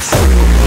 through